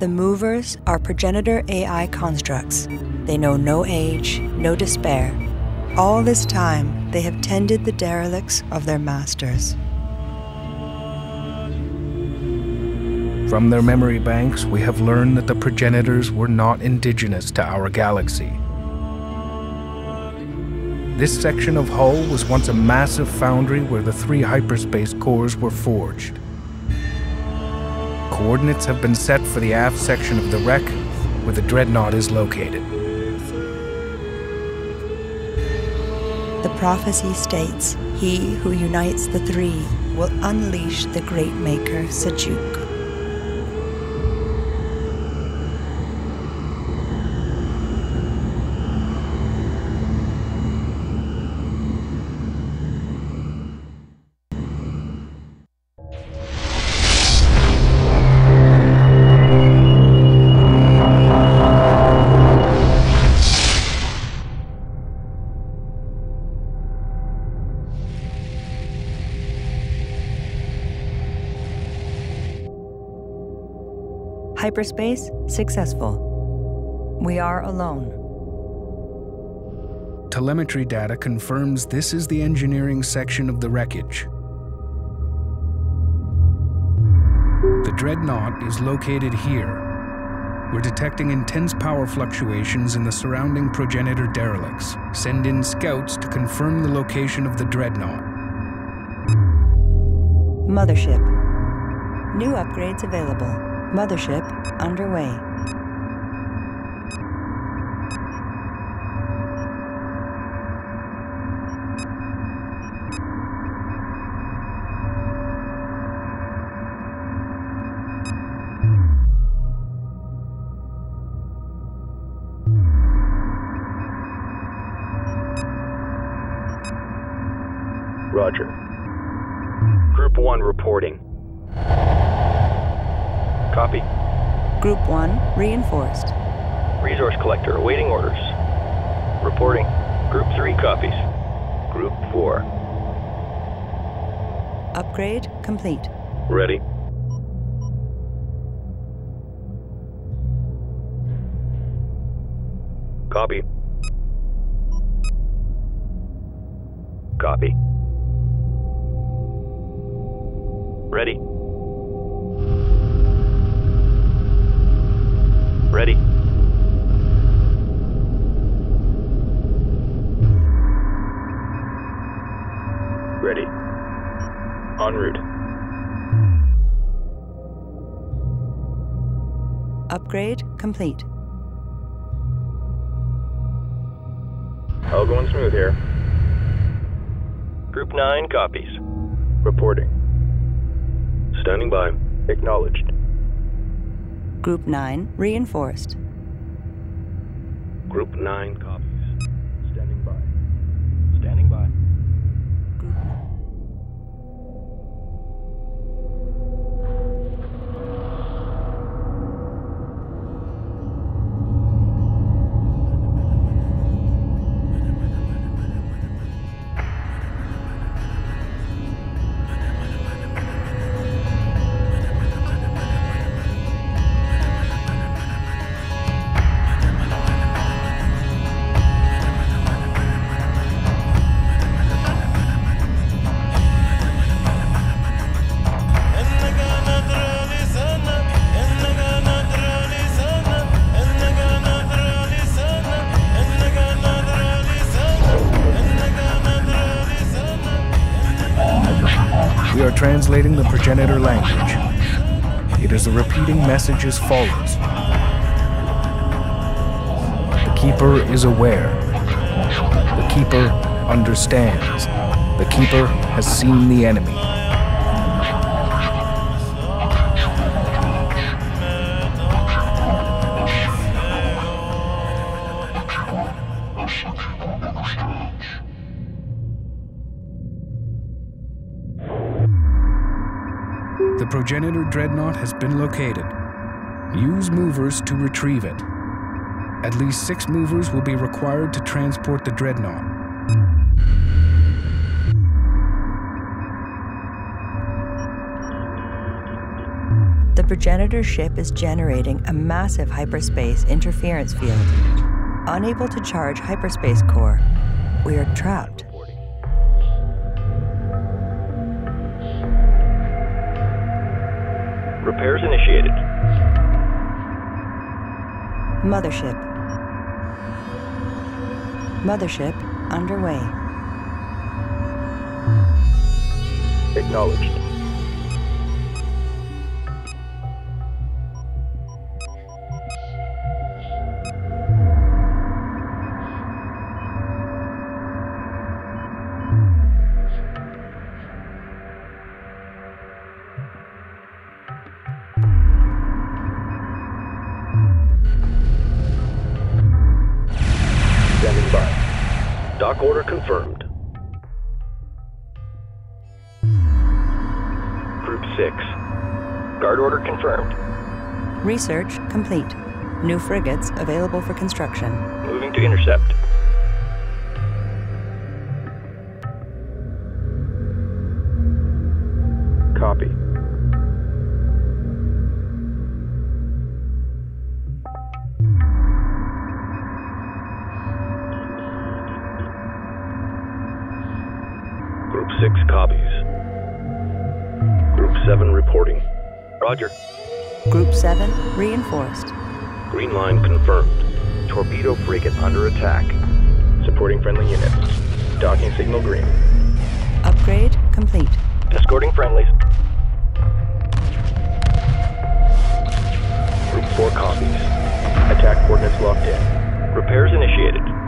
The movers are progenitor AI constructs. They know no age, no despair. All this time, they have tended the derelicts of their masters. From their memory banks, we have learned that the progenitors were not indigenous to our galaxy. This section of hull was once a massive foundry where the three hyperspace cores were forged. Coordinates have been set for the aft section of the wreck, where the dreadnought is located. The prophecy states, He who unites the three will unleash the great maker Sajuuk. Hyperspace successful. We are alone. Telemetry data confirms this is the engineering section of the wreckage. The Dreadnought is located here. We're detecting intense power fluctuations in the surrounding progenitor derelicts. Send in scouts to confirm the location of the Dreadnought. Mothership. New upgrades available. Mothership underway. Roger. Group 1 reporting. Copy. Group 1 reinforced. Resource collector awaiting orders. Reporting. Group 3 copies. Group 4. Upgrade complete. Ready. Copy. Copy. Ready. Ready. Ready. En route. Upgrade complete. All going smooth here. Group 9 copies. Reporting. Standing by. Acknowledged. Group 9 reinforced. Group 9 copies. Are translating the progenitor language. It is a repeating message as follows. The Keeper is aware. The Keeper understands. The Keeper has seen the enemy. The dreadnought has been located. Use movers to retrieve it. At least six movers will be required to transport the dreadnought. The progenitor ship is generating a massive hyperspace interference field. Unable to charge hyperspace core, we are trapped. Mothership. Mothership underway. Acknowledged. By. Dock order confirmed. Group 6. Guard order confirmed. Research complete. New frigates available for construction. Moving to intercept. 6 copies. Group 7 reporting. Roger. Group 7 reinforced. Green line confirmed. Torpedo frigate under attack. Supporting friendly units. Docking signal green. Upgrade complete. Escorting friendlies. Group 4 copies. Attack coordinates locked in. Repairs initiated.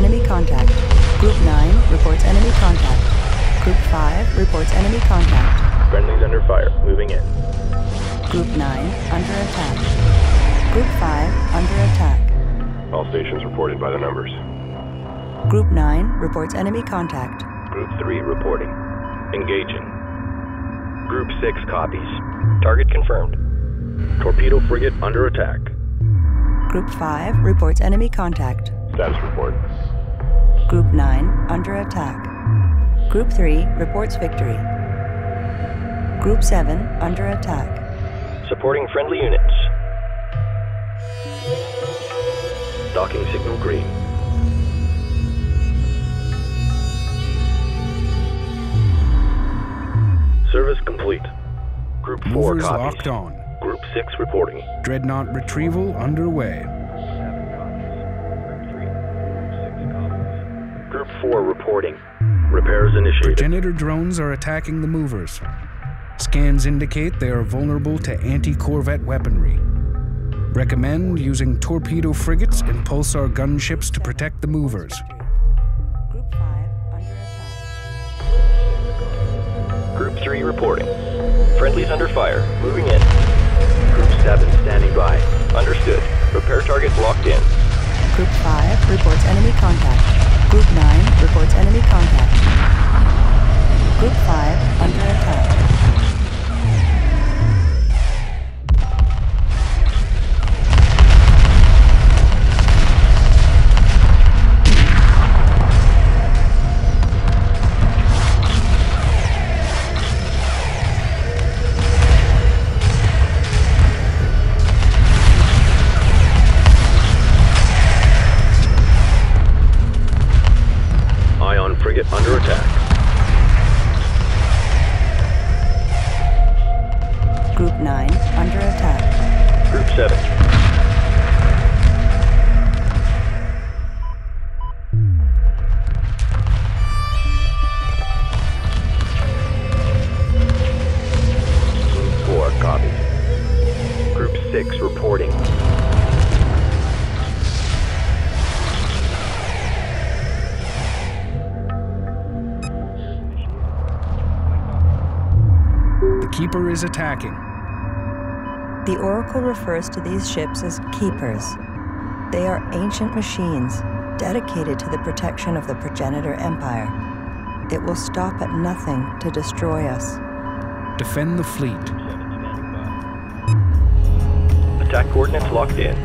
Enemy contact. Group 9 reports enemy contact. Group 5 reports enemy contact. Friendlies under fire. Moving in. Group 9 under attack. Group 5 under attack. All stations reported by the numbers. Group 9 reports enemy contact. Group 3 reporting. Engaging. Group 6 copies. Target confirmed. Torpedo frigate under attack. Group 5 reports enemy contact. Status report. Group 9 under attack. Group 3 reports victory. Group 7 under attack. Supporting friendly units. Docking signal green. Service complete. Group 4 Movers copies. locked on. Group 6 reporting. Dreadnought retrieval underway. 4 reporting. Repairs initiated. Progenitor drones are attacking the movers. Scans indicate they are vulnerable to anti corvette weaponry. Recommend using torpedo frigates and pulsar gunships to protect the movers. Group 5 under attack. Group 3 reporting. Friendlies under fire. Moving in. Group 7 standing by. Understood. Repair targets locked in. Group 5 reports enemy contact. Group 9 reports enemy contact. Group 5 under attack. Frigate under attack. Group 9 under attack. Group 7. attacking. The Oracle refers to these ships as keepers. They are ancient machines dedicated to the protection of the progenitor empire. It will stop at nothing to destroy us. Defend the fleet. Attack coordinates locked in.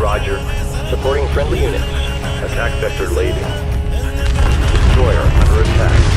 Roger. Supporting friendly units. Attack vector laid in. Destroyer under attack.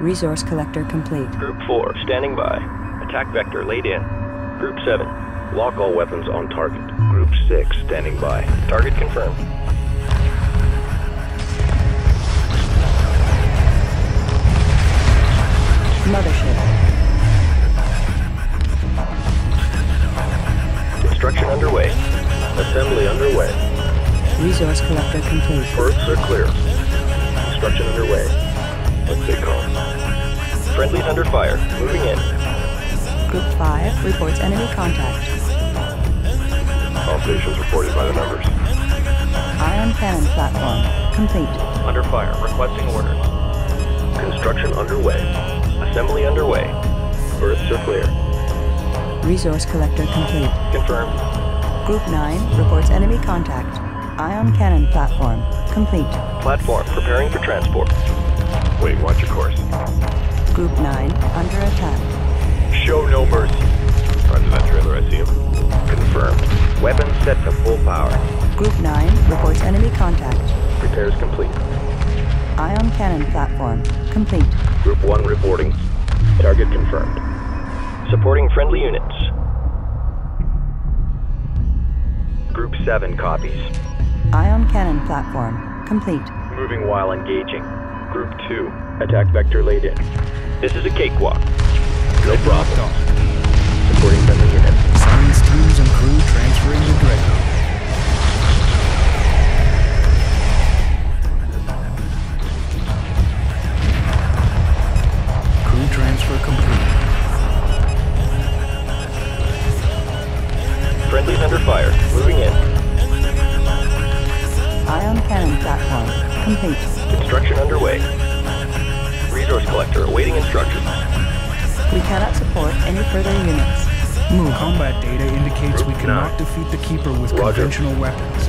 Resource collector complete. Group 4 standing by. Attack vector laid in. Group 7. Lock all weapons on target. Group 6 standing by. Target confirmed. Mothership. Construction underway. Assembly underway. Resource collector complete. Berths are clear. Construction underway. Friendlies under fire. Moving in. Group 5 reports enemy contact. All stations reported by the numbers. Ion cannon platform complete. Under fire. Requesting orders. Construction underway. Assembly underway. Berths are clear. Resource collector complete. Confirmed. Group 9 reports enemy contact. Ion cannon platform complete. Platform preparing for transport. Wait, watch your course. Group 9 under attack. Show no mercy. Roger that trailer, I see him. Confirmed. Weapons set to full power. Group 9 reports enemy contact. Repairs complete. Ion cannon platform complete. Group 1 reporting. Target confirmed. Supporting friendly units. Group 7 copies. Ion cannon platform complete. Moving while engaging. Group 2. Attack vector laid in. This is a cakewalk. No problem. Supporting friendly units. Science teams and crew transferring the Dreadnought. Crew transfer complete. Friendlies under fire. Moving in. Ion cannon platform complete. Construction underway. Resource collector awaiting instructions. We cannot support any further units. Move. Combat data indicates we cannot nine. defeat the Keeper with Roger. conventional weapons.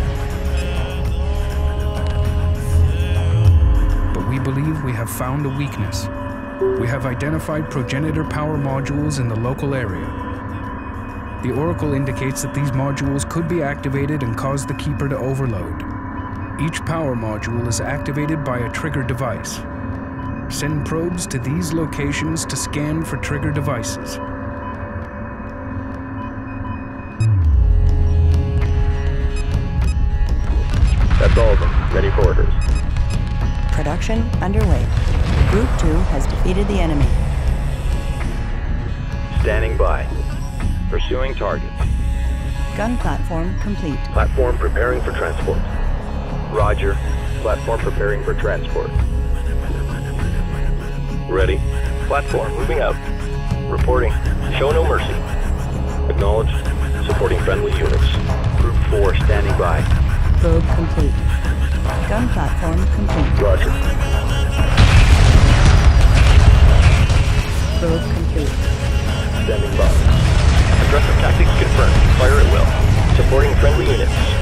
But we believe we have found a weakness. We have identified progenitor power modules in the local area. The Oracle indicates that these modules could be activated and cause the Keeper to overload. Each power module is activated by a trigger device. Send probes to these locations to scan for trigger devices. That's all of them. Ready for orders. Production underway. Group 2 has defeated the enemy. Standing by. Pursuing target. Gun platform complete. Platform preparing for transport. Roger. Platform preparing for transport. Ready. Platform moving out. Reporting. Show no mercy. Acknowledged. Supporting friendly units. Group 4 standing by. Probe complete. Gun platform complete. Roger. Probe complete. Standing by. Aggressive tactics confirmed. Fire at will. Supporting friendly units.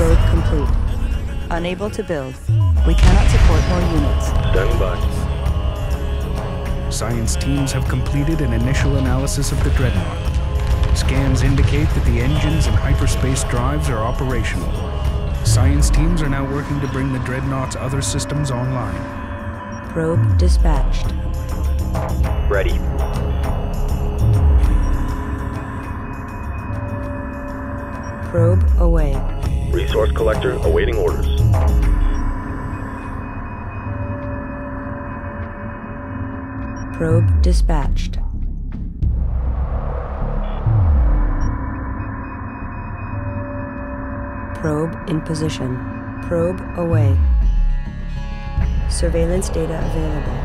Probe complete. Unable to build. We cannot support more units. Standing by. Science teams have completed an initial analysis of the Dreadnought. Scans indicate that the engines and hyperspace drives are operational. Science teams are now working to bring the Dreadnought's other systems online. Probe dispatched. Ready. Probe away. Resource collector awaiting orders. Probe dispatched. Probe in position. Probe away. Surveillance data available.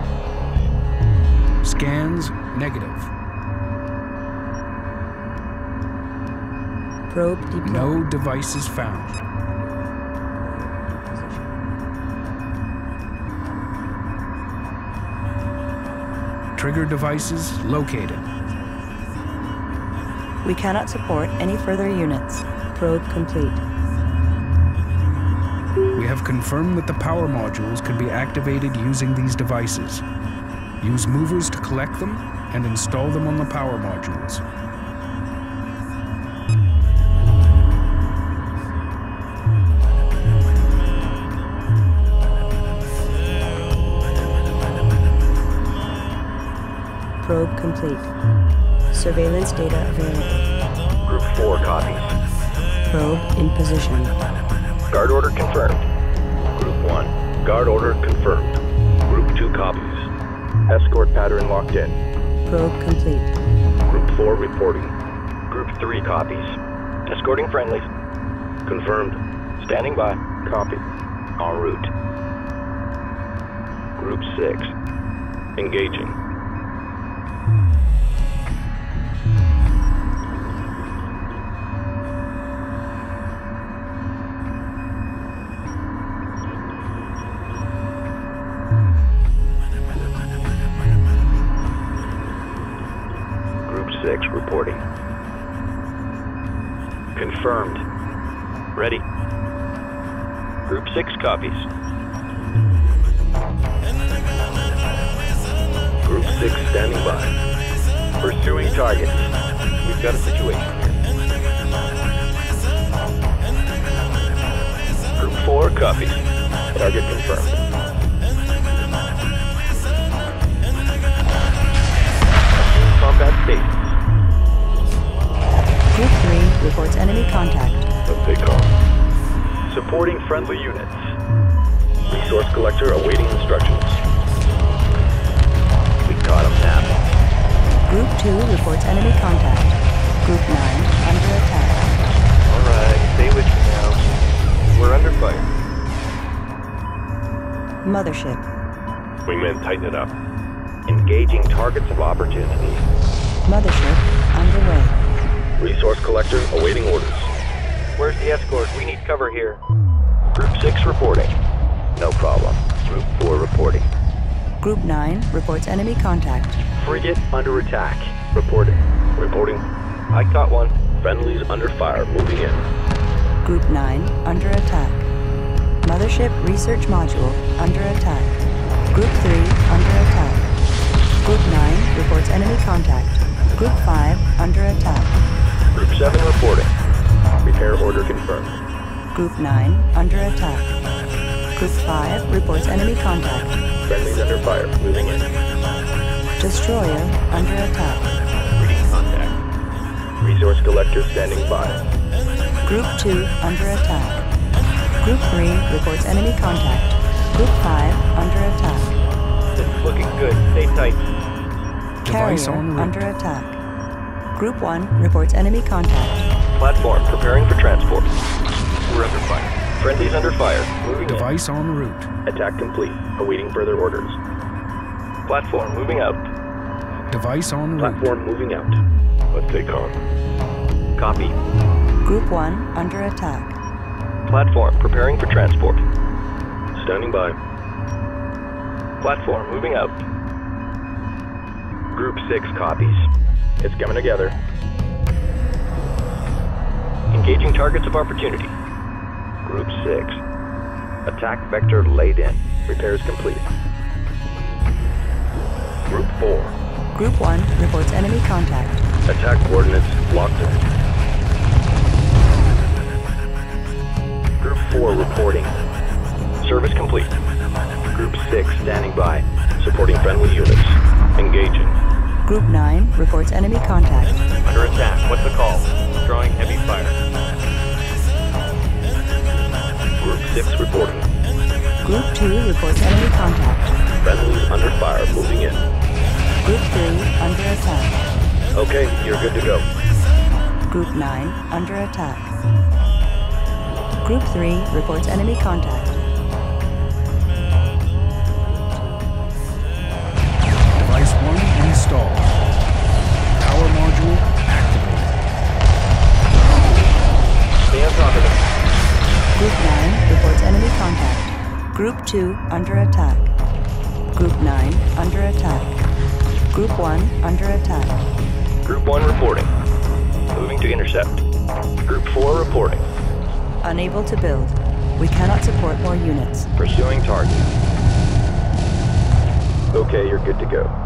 Scans negative. Probe deployed. No devices found. Trigger devices located. We cannot support any further units. Probe complete. We have confirmed that the power modules can be activated using these devices. Use movers to collect them and install them on the power modules. Complete. Surveillance data available. Group 4 copies. Probe in position. Guard order confirmed. Group 1. Guard order confirmed. Group 2 copies. Escort pattern locked in. Probe complete. Group 4 reporting. Group 3 copies. Escorting friendlies. Confirmed. Standing by. Copy. En route. Group 6. Engaging. Confirmed. Ready. Group 6 copies. Group 6 standing by. Pursuing targets. We've got a situation here. Group 4 copies. Target confirmed. Enemy contact. Let's take off. Supporting friendly units. Resource collector awaiting instructions. We caught him now. Group 2 reports enemy contact. Group 9 under attack. Alright, stay with me now. We're under fire. Mothership. Wingman, tighten it up. Engaging targets of opportunity. Mothership underway. Resource collector awaiting orders. Where's the escort? We need cover here. Group 6 reporting. No problem. Group 4 reporting. Group 9 reports enemy contact. Frigate under attack. Reporting. Reporting. I caught one. Friendlies under fire. Moving in. Group 9 under attack. Mothership research module under attack. Group 3 under attack. Group 9 reports enemy contact. Group 5 under attack. Group 7 reporting. Repair order confirmed. Group 9 under attack. Group 5 reports enemy contact. Friendlies under fire. Moving in. Destroyer under attack. Reading contact. Resource collector standing by. Group 2 under attack. Group 3 reports enemy contact. Group 5 under attack. This is looking good. Stay tight. Carrier under attack. Group 1 reports enemy contact. Platform preparing for transport. We're under fire. Friendlies under fire. Moving in. Device en route. Attack complete. Awaiting further orders. Platform moving out. Device en route. Platform moving out. Let's take on. Copy. Group 1 under attack. Platform preparing for transport. Standing by. Platform moving out. Group 6 copies. It's coming together. Engaging targets of opportunity. Group 6. Attack vector laid in. Repairs complete. Group 4. Group 1 reports enemy contact. Attack coordinates locked in. Group 4 reporting. Service complete. Group 6 standing by. Supporting friendly units. Engaging. Group 9 reports enemy contact. Under attack. What's the call? Drawing heavy fire. Group 6 reporting. Group 2 reports enemy contact. Friendlies under fire moving in. Group 3 under attack. Okay, you're good to go. Group 9 under attack. Group 3 reports enemy contact. Installed. Power module activated. Stay on top of them. Group 9 reports enemy contact. Group 2 under attack. Group 9 under attack. Group 1 under attack. Group 1 reporting. Moving to intercept. Group 4 reporting. Unable to build. We cannot support more units. Pursuing target. Okay, you're good to go.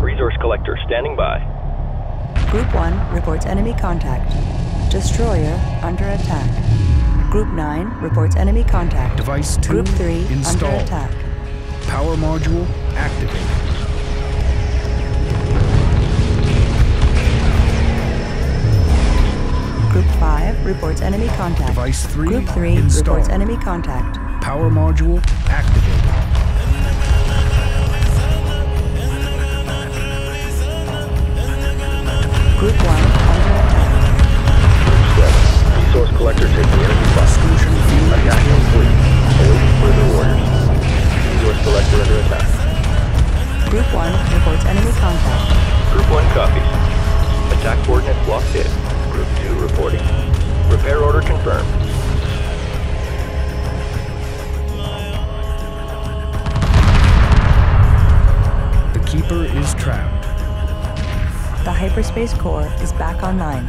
Resource collector standing by. Group 1 reports enemy contact. Destroyer under attack. Group 9 reports enemy contact. Device 2 Group 3 installed. under attack. Power module activated. Group 5 reports enemy contact. Device 3 Group 3 installed. reports enemy contact. Power module activated. Group 1 under attack. Group 7. Resource collector taking enemy bus. Exclusion field Attack activated. complete. Awaiting further orders. Resource collector under attack. Group 1 reports enemy contact. Group 1 copies. Attack coordinates locked in. Group 2 reporting. Repair order confirmed. The Keeper is trapped. The hyperspace core is back online.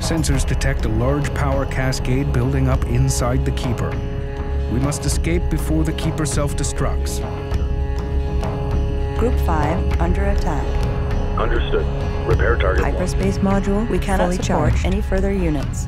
Sensors detect a large power cascade building up inside the Keeper. We must escape before the Keeper self-destructs. Group 5 under attack. Understood. Repair target locked. Hyperspace module, we cannot Fully support charged. any further units.